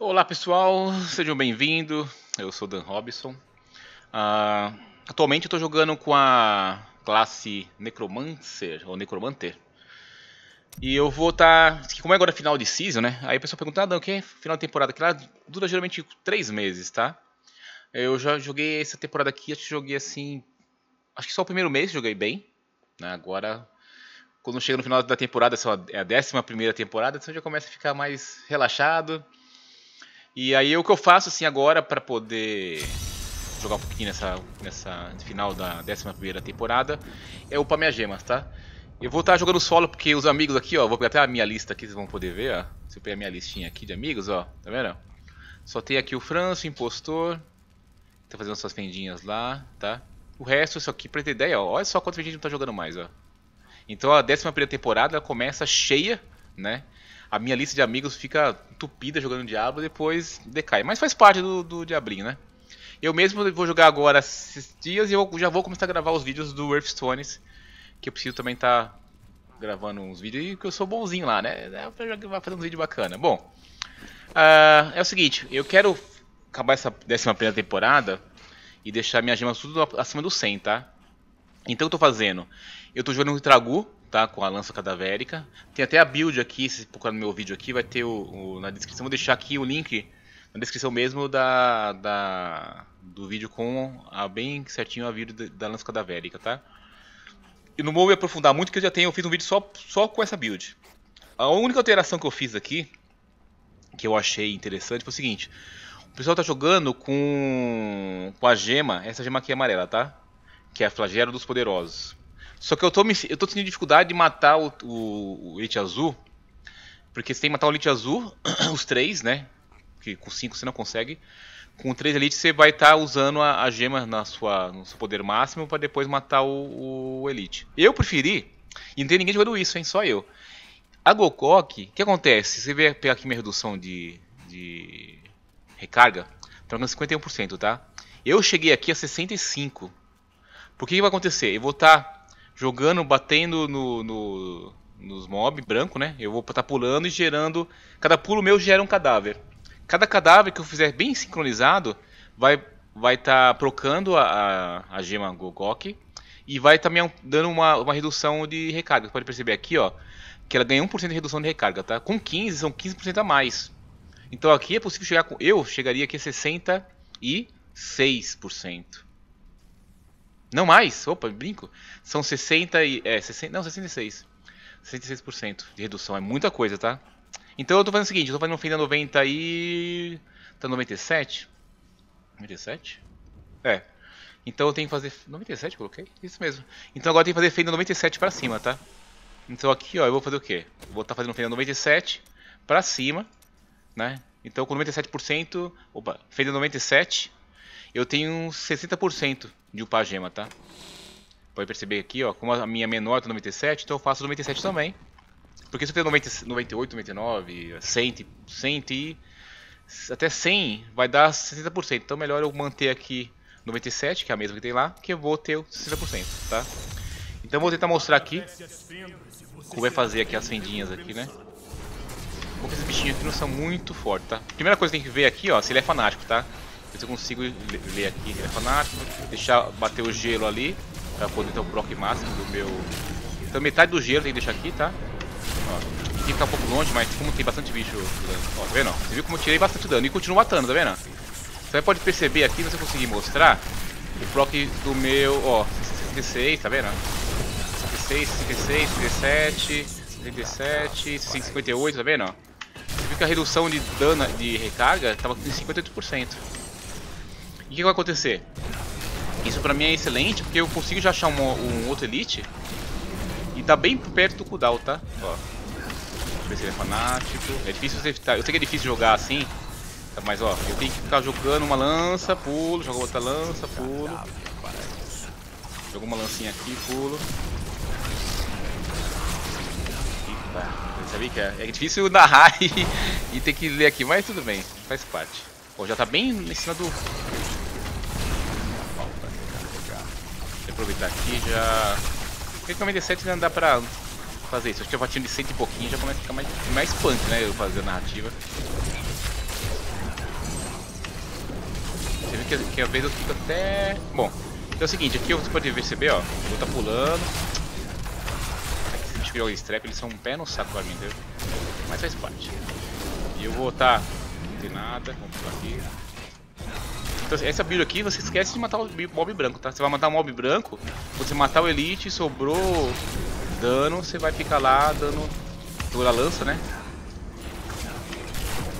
Olá pessoal, sejam bem-vindos. Eu sou Dan Robson. Uh, atualmente eu estou jogando com a classe Necromancer ou Necromanter. E eu vou estar. Tá, como é agora final de season, né? Aí a pessoa pergunta, ah, Dan, o que é final de temporada? Que lá dura geralmente 3 meses, tá? Eu já joguei essa temporada aqui, acho que joguei assim. Acho que só o primeiro mês joguei bem. Né? Agora, quando chega no final da temporada, é a décima primeira temporada, você já começa a ficar mais relaxado. E aí o que eu faço assim agora para poder jogar um pouquinho nessa, nessa final da 11 primeira temporada é upar minhas gemas, tá? Eu vou estar jogando solo porque os amigos aqui, ó, vou pegar até a minha lista aqui, vocês vão poder ver, ó. Se eu pegar a minha listinha aqui de amigos, ó, tá vendo? Só tem aqui o Franço, o Impostor, tá fazendo suas fendinhas lá, tá? O resto, isso aqui pra ter ideia, ó, olha só quantas gente não tá jogando mais, ó. Então a 11 primeira temporada começa cheia, né? A minha lista de amigos fica entupida jogando Diablo e depois decai. Mas faz parte do, do Diablinho, né? Eu mesmo vou jogar agora esses dias e eu já vou começar a gravar os vídeos do Earthstones, que eu preciso também estar tá gravando uns vídeos e que eu sou bonzinho lá, né? É pra fazer uns vídeos bacana. Bom, uh, é o seguinte, eu quero acabar essa décima primeira temporada e deixar minhas gemas tudo acima do 100, tá? Então eu tô fazendo, eu tô jogando no Tragu, tá? Com a lança cadavérica. Tem até a build aqui, se procurar no meu vídeo aqui, vai ter o, o, na descrição. Vou deixar aqui o link na descrição mesmo da, da do vídeo com a bem certinho a build da lança cadavérica, tá? E não vou me aprofundar muito, porque eu já tenho eu fiz um vídeo só, só com essa build. A única alteração que eu fiz aqui, que eu achei interessante, foi o seguinte. O pessoal tá jogando com, com a gema, essa gema aqui é amarela, tá? Que é a flagelo dos poderosos. Só que eu tô, me, eu tô tendo dificuldade de matar o, o, o Elite Azul. Porque você tem que matar o Elite Azul, os três, né? Que com cinco você não consegue. Com três Elite você vai estar tá usando a, a, gema na sua, no seu poder máximo para depois matar o, o, Elite. Eu preferi, e não tem ninguém jogando isso, hein? Só eu. A Gokok, o que acontece? Você vê pegar aqui minha redução de, de recarga, tá 51%, tá? Eu cheguei aqui a 65%. Por que, que vai acontecer? Eu vou estar tá jogando, batendo no, no, nos mob branco, né? Eu vou estar tá pulando e gerando. Cada pulo meu gera um cadáver. Cada cadáver que eu fizer bem sincronizado vai vai estar tá a, a, a, gema Gogok e vai também dando uma, uma redução de recarga. Você pode perceber aqui, ó, que ela ganha 1% de redução de recarga, tá? Com 15 são 15% a mais. Então aqui é possível chegar com eu chegaria aqui a 66%. Não mais, opa, brinco. São 60 e. É, 60, não, 66. 66% de redução, é muita coisa, tá? Então eu tô fazendo o seguinte, eu tô fazendo um fim da 90 e. Tá 97? 97? É. Então eu tenho que fazer. 97 coloquei? Isso mesmo. Então agora eu tenho que fazer fenda 97 pra cima, tá? Então aqui, ó, eu vou fazer o quê? Vou estar tá fazendo fenda 97 pra cima, né? Então com 97%, opa, fenda 97, eu tenho 60% de upar gema, tá? Pode perceber aqui, ó, como a minha menor tá 97, então eu faço 97 também. Porque se eu tenho 90, 98, 99, 100, 100 e até 100 vai dar 60%. Então melhor eu manter aqui 97, que é a mesma que tem lá, que eu vou ter 60%, tá? Então vou tentar mostrar aqui como vai fazer aqui as fendinhas aqui, né? Como esses bichinhos aqui não são muito fortes, tá? Primeira coisa que tem que ver aqui, ó, se ele é fanático, tá? Ver se eu consigo ler aqui. Ele é fanático. Deixar bater o gelo ali. Pra poder ter o proc máximo do meu. Então metade do gelo tem que deixar aqui, tá? Ó, tem que ficar um pouco longe, mas como tem bastante bicho. Ó, tá vendo? Você viu como eu tirei bastante dano e continuo matando, tá vendo? Você pode perceber aqui, se eu conseguir mostrar, o proc do meu, ó, 66, tá vendo? 66, 66, 67, 67, 58, tá vendo? Você viu que a redução de dano de recarga estava em 58%. E o que vai acontecer? Isso pra mim é excelente, porque eu consigo já achar um, um outro Elite e tá bem perto do cooldown, tá? Ó. Deixa eu ver se ele é fanático. É difícil você evitar. Eu sei que é difícil jogar assim, tá? mas ó, eu tenho que ficar jogando uma lança, pulo, jogo outra lança, pulo. Jogo uma lancinha aqui, pulo. Eita, sabia que é, é difícil narrar e, e ter que ler aqui, mas tudo bem, faz parte. Pô, já tá bem em cima do, aproveitar aqui já. Porque com a 97 não dá pra fazer isso. Acho que a fatinha de 100 e pouquinho já começa a ficar mais, mais punk, né? Eu fazer a narrativa. Você vê que, que às vezes eu fico até... Bom, então é o seguinte, aqui você pode perceber, ó, eu estar tá pulando. Aqui se a gente criou o strap, eles são um pé no saco pra mim, entendeu? Mas faz parte. E eu vou estar... Tá... Não tem nada, vamos pular aqui. Então, essa build aqui, você esquece de matar o mob branco, tá? Você vai matar o mob branco, você matar o elite, sobrou dano, você vai ficar lá dando dura lança, né?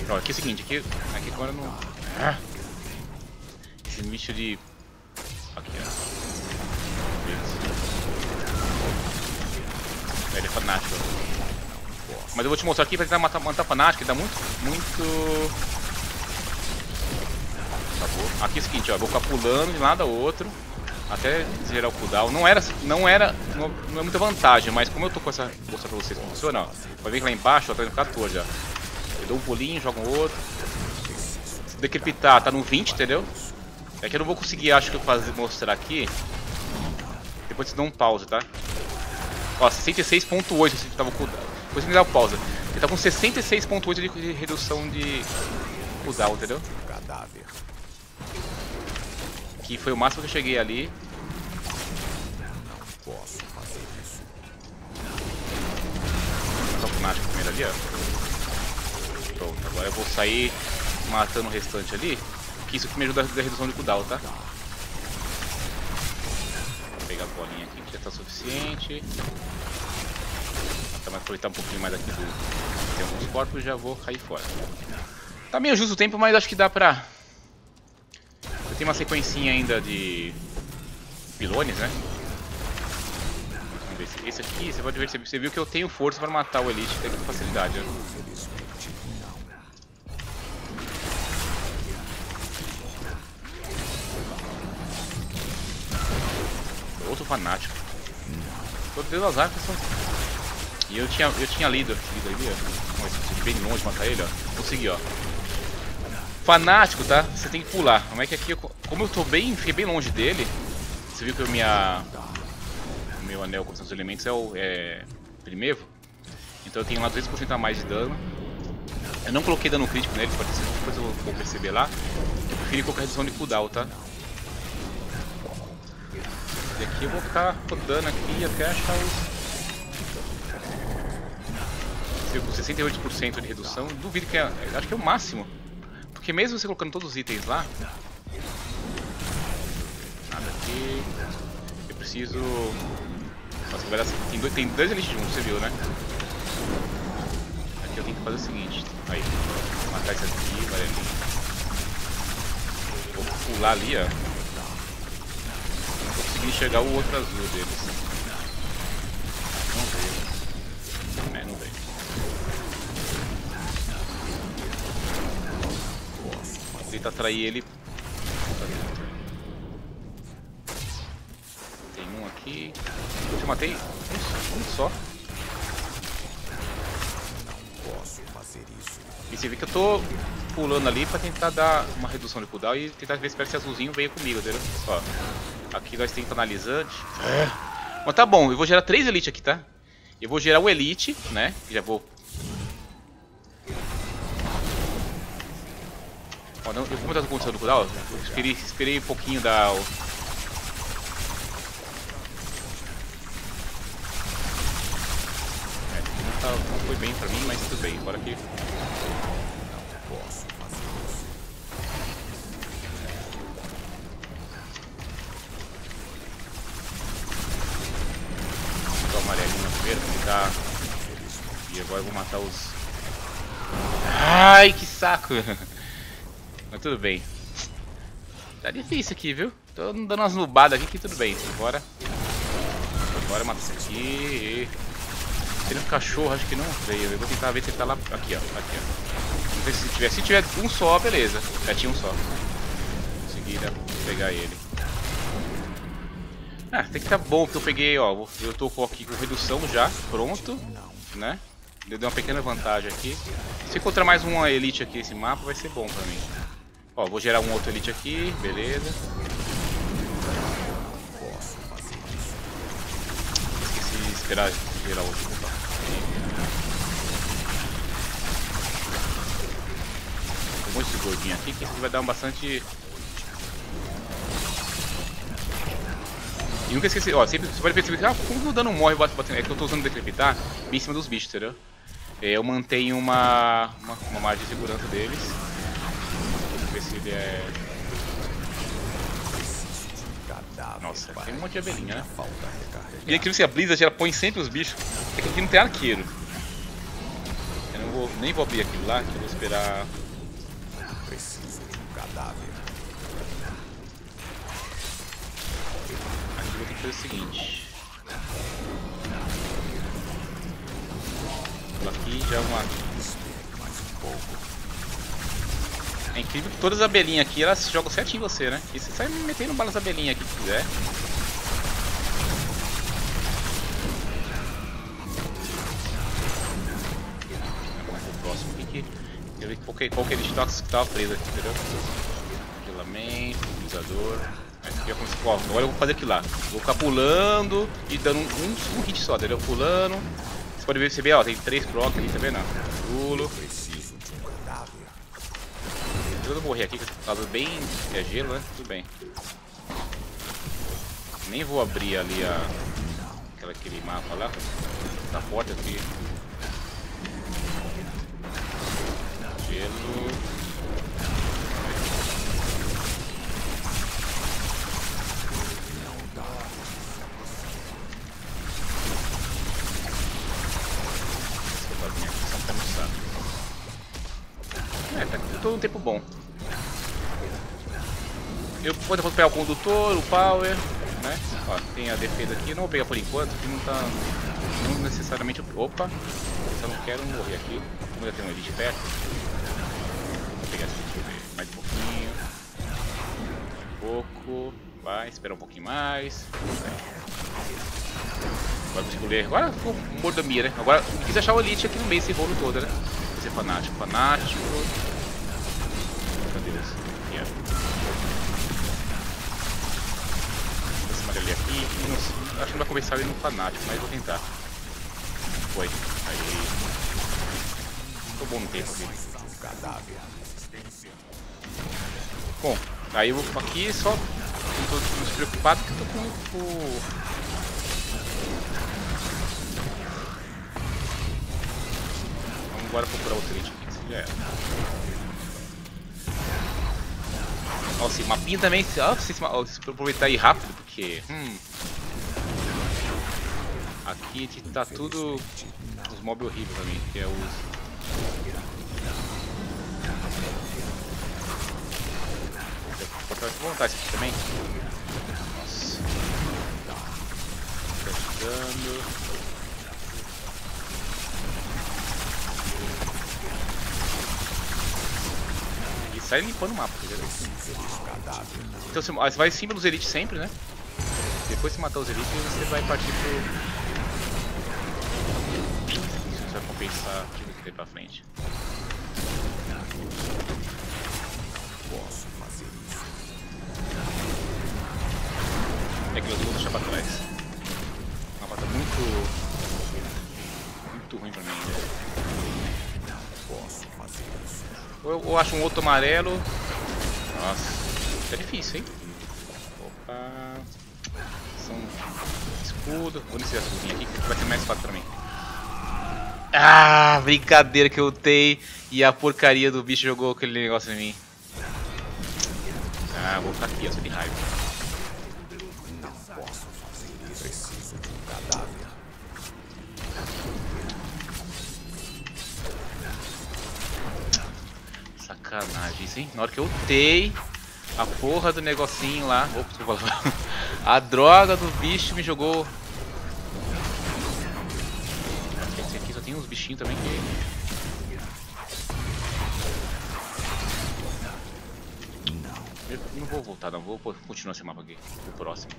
Ó, aqui é o seguinte, aqui, aqui agora não... Ah! Esse bicho de... Aqui, ó. Ele é fanático. Mas eu vou te mostrar aqui pra tentar matar, matar fanático, ele dá muito, muito... Aqui é o seguinte, ó, vou ficar pulando de lado ao outro até zerar o cooldown. Não era, não era, não, não é muita vantagem, mas como eu tô com essa, vou mostrar pra vocês como funciona, ó. Vai ver que lá embaixo, ó, tá indo 14 já. Eu dou um pulinho, jogo um outro. Se decapitar, tá no 20, entendeu? É que eu não vou conseguir, acho que fazer, mostrar aqui. Depois você dá um pause, tá? Ó, 66.8 se tava cooldown. Depois me dá o pausa. Ele tá com 66.8 de redução de cooldown, entendeu? Cadáver que foi o máximo que eu cheguei ali. Não posso fazer isso. Fnatic primeiro ali, ó. Pronto, agora eu vou sair matando o restante ali. Que isso que me ajuda a redução de cooldown, tá? Vou pegar a bolinha aqui que já tá suficiente. Vou aproveitar um pouquinho mais aqui do. Tem alguns corpos e já vou cair fora. Tá meio justo o tempo, mas acho que dá pra tem uma sequencinha ainda de pilones, né? Vamos ver. Esse aqui, você pode ver, você viu que eu tenho força para matar o Elite, tem facilidade, né? Outro fanático. Todos as armas são... E eu tinha, eu tinha lido, lido ali, ó. Se bem longe matar ele, ó. Consegui, ó. Fanático, tá? Você tem que pular. Como é que aqui, eu, como eu tô bem, fiquei bem longe dele, você viu que o minha, meu anel com os elementos é o é, primeiro. Então eu tenho lá 2% a mais de dano. Eu não coloquei dano crítico nele, pode ser, depois eu vou perceber lá. Eu preferi colocar redução de cooldown, tá? E aqui eu vou ficar rodando aqui até achar os... Com 68% de redução, duvido que é... Acho que é o máximo. Porque mesmo você colocando todos os itens lá... Nada aqui... Eu preciso... Nossa, vai dar... Tem dois, tem dois elites juntos, você viu, né? Aqui eu tenho que fazer o seguinte... Aí, matar esse aqui, vai ali. Vou pular ali, ó. Vou conseguir enxergar o outro azul deles. Tenta atrair ele. Tem um aqui. Eu te matei um, um só. Não posso fazer isso. E você vê que eu tô pulando ali pra tentar dar uma redução de cooldown e tentar ver se esse azulzinho venha comigo, entendeu? Ó, aqui nós temos analisante. É. Mas tá bom, eu vou gerar três Elite aqui, tá? Eu vou gerar o Elite, né? Já vou Ó, não, como tá acontecendo do cooldown, eu esperei, esperei um pouquinho da... O... É, não, tá, não foi bem pra mim, mas tudo bem, bora aqui. Não posso fazer isso. Vou o amarelinho primeiro, que tá... E agora eu vou matar os... Ai, que saco! Mas tudo bem. Tá difícil aqui, viu? Tô dando umas nubadas aqui que tudo bem. Bora. Bora matar isso aqui. Tem um cachorro, acho que não veio. Eu vou tentar ver se ele tá lá. Aqui, ó. Aqui, ó. Não sei se tiver. Se tiver um só, beleza. Já tinha um só. Consegui né, pegar ele. Ah, tem que tá bom que eu peguei, ó. Eu tô aqui com redução já, pronto, né? Deu uma pequena vantagem aqui. Se encontrar mais uma elite aqui nesse mapa, vai ser bom pra mim. Ó, vou gerar um outro elite aqui, beleza. Esqueci de esperar gerar outro. Tá? Tem um monte de gordinho aqui que vai dar um bastante... E nunca esqueci, ó, sempre, você pode perceber que, ah, como o dano morre batendo? É que eu tô usando decrepitar em cima dos bichos, entendeu? É, eu mantenho uma, uma, uma margem de segurança deles. Ele é... Nossa, tem um monte de abelhinha, né? E aqui você a Blizzard ela põe sempre os bichos. É que aqui não tem arqueiro. Eu não vou, nem vou abrir aquilo lá, que eu vou esperar. Preciso de um cadáver. Aqui eu vou ter que fazer o seguinte. Aqui já é uma. Espere mais um pouco. É incrível que todas as abelhinhas aqui elas jogam certinho em você, né? E você sai metendo bala nas abelhinhas aqui que quiser. Eu qual que, qual que ele estava que tava preso aqui, entendeu? Congelamento. Esse aqui é agora eu vou fazer aquilo lá. Vou ficar pulando e dando um, um, hit só, entendeu? Pulando. Você pode vê, ó, tem três procs ali, tá vendo? Pulo. Eu morrer aqui, que causa bem é gelo, né? Tudo bem. Nem vou abrir ali a aquela aquele mapa lá da porta aqui. Gelo. Um tempo bom. Eu vou pegar o condutor, o power, né? Ó, tem a defesa aqui, não vou pegar por enquanto, que não tá. Não necessariamente. Opa! Só não quero morrer aqui. Como já tem um elite perto. Vou pegar esse ver. Mais um pouquinho. Um pouco. Vai, esperar um pouquinho mais. Agora vou escolher. Agora ficou mordomia, né? Agora quis achar o elite aqui no meio, esse rolo todo, né? Esse fanático. Fanático. Não acho que não vai começar ali no fanático, mas vou tentar. Foi. Aí. Tô bom no tempo aqui. Bom, aí eu vou aqui só. Não tô muito preocupado eu tô com o. Vamos agora procurar outro elite aqui, já era. Nossa, o mapinha também. Se se aproveitar aí rápido, porque. Hum, aqui tá tudo. Os mobs horríveis pra mim, que é os. Vou montar isso aqui também. Nossa. Tá chegando. E sai limpando o mapa, entendeu? Então você, ah, você vai em cima dos elites sempre, né? Depois que matar os elites, você vai partir pro. Compensar tudo que tem pra frente. Posso fazer isso. É que eu vou deixar pra trás. O mapa tá muito. Muito ruim pra mim ainda. Posso fazer isso. Ou eu, ou acho um outro amarelo. Nossa, tá difícil, hein? Opa. São escudo. Vou nesse azulzinho aqui que vai ser mais fácil pra mim. Ah, brincadeira que eu tei e a porcaria do bicho jogou aquele negócio em mim. Ah, vou ficar aqui, ó, só de raiva. Sacanagem isso, hein? Na hora que eu tei a porra do negocinho lá. Opa, desculpa. A droga do bicho me jogou. Bichinhos também. Eu não vou voltar, não. Vou continuar esse mapa aqui. O próximo.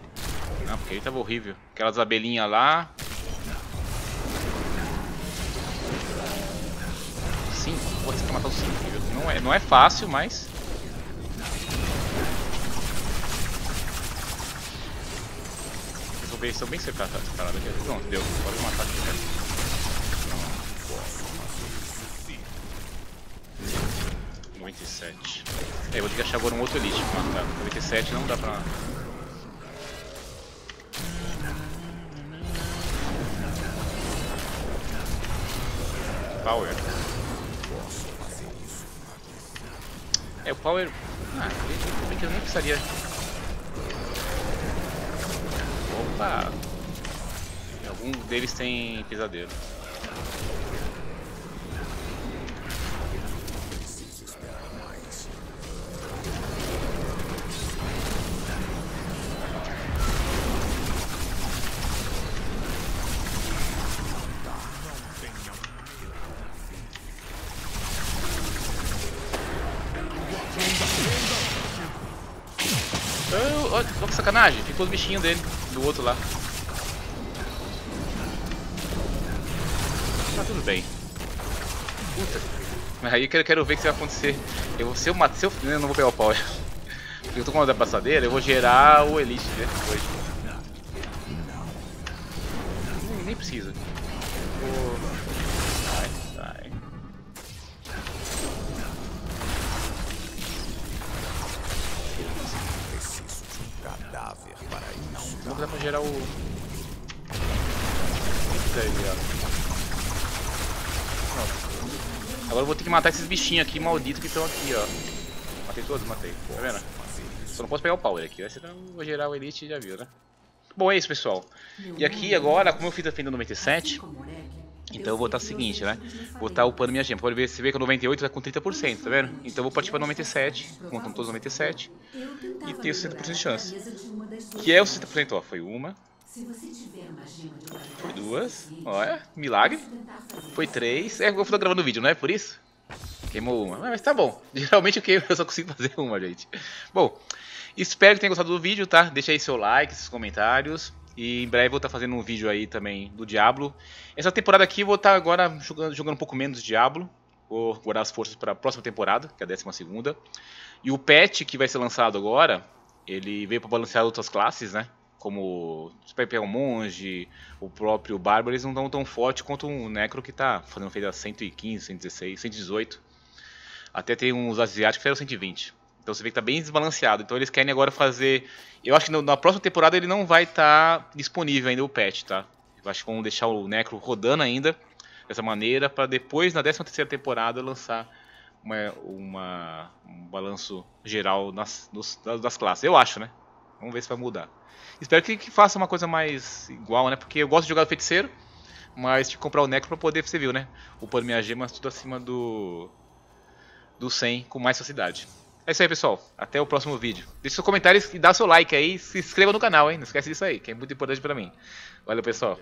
Não, porque ele tava horrível. Aquelas abelhinhas lá. Cinco? Pô, você quer matar os cinco, viu? Não é, não é fácil, mas. Eles são bem separados essa parada aqui. Pronto, deu. Pode matar aqui, né? 97. É, eu vou ter que achar agora um outro elite pra matar. 97 não dá pra... Power. É, o Power... Ah, eu, eu nem precisaria... Opa! Algum deles tem pesadelo. Sacanagem, ficou os bichinhos dele, do outro lá. Tá tudo bem. Puta. Mas aí eu quero, ver o que vai acontecer. Eu, se eu matar. Eu, eu não vou pegar o power. Porque eu tô com a passadeira, eu vou gerar o Elite depois. Nem, nem precisa. Vou... gerar o. Aí. Agora eu vou ter que matar esses bichinhos aqui malditos que estão aqui, ó. Matei todos, matei. Tá vendo? Só não posso pegar o power aqui, vou gerar o elite já viu, né? Bom, é isso, pessoal. E aqui agora, como eu fiz a fenda 97, então eu vou botar o seguinte, né? Vou estar upando minha gema. Pode ver, você vê que a 98 tá com 30%, tá vendo? Então eu vou partir pra 97, contando todos os 97, e tenho 60% de chance. Que é o 60%, ó. Foi uma, foi duas, olha, milagre. Foi três. É, eu tô gravando vídeo, não é por isso? Queimou uma. Mas tá bom. Geralmente eu queimo, eu só consigo fazer uma, gente. Bom, espero que tenham gostado do vídeo, tá? Deixa aí seu like, seus comentários. E em breve vou estar fazendo um vídeo aí também do Diablo. Essa temporada aqui vou estar agora jogando, jogando um pouco menos Diablo. Vou guardar as forças para a próxima temporada, que é a décima segunda. E o patch que vai ser lançado agora, ele veio para balancear outras classes, né? Como se vai pegar um monge, o próprio bárbaro, eles não estão tão forte quanto um necro que está fazendo feita 115, 116, 118. Até tem uns asiáticos que fizeram 120. Então você vê que tá bem desbalanceado. Então eles querem agora fazer. Eu acho que na próxima temporada ele não vai estar tá disponível ainda o patch, tá? Eu acho que vão deixar o Necro rodando ainda dessa maneira para depois na 13 terceira temporada lançar uma, uma, um balanço geral nas, nos, das classes. Eu acho, né? Vamos ver se vai mudar. Espero que, que faça uma coisa mais igual, né? Porque eu gosto de jogar o feiticeiro, mas que comprar o Necro para poder, você viu, né? Upando minhas gemas tudo acima do do 100 com mais facilidade. É isso aí, pessoal. Até o próximo vídeo. Deixe seu comentário e dá seu like aí. Se inscreva no canal, hein? Não esquece disso aí, que é muito importante pra mim. Valeu, pessoal.